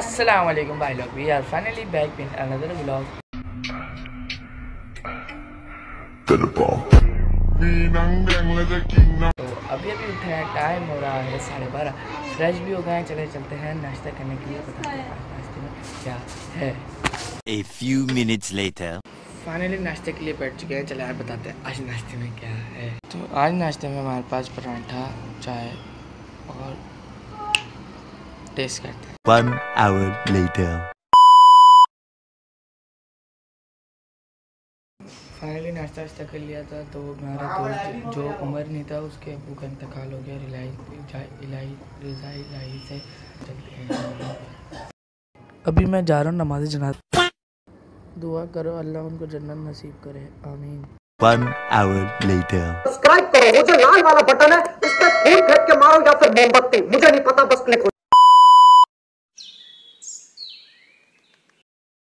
अस्सलाम वालेकुम भाई लोग we are finally back in another vlog तो अभी अभी उठे हैं टाइम हो रहा है साढ़े बारह। फ्रेश भी हो गए हैं चले चलते हैं नाश्ता करने के लिए। पता आज नाश्ते में क्या है। A few minutes later. Finally नाश्ते के लिए बैठ चुके हैं चले यार बताते हैं आज नाश्ते में क्या है। तो आज नाश्ते में हमारे पास पराठा चाय और टेस्ट करते हैं। One hour later. फाइनली नाश्ता वास्ता कर लिया था तो हमारा दोस्त जो उमर नहीं था उसके अबू का इंतकाल हो गया रिलाई इलाई रिजा से अभी मैं जा रहा हूँ नमाज़ जनाज। दुआ करो अल्लाह उनको जन्नत नसीब करे। आमीन। One hour later. सब्सक्राइब करो वो जो लाल वाला बटन है उस पर खून फेंक के मारो या फिर मोमबत्ती। मुझे नहीं पता बस क्लिक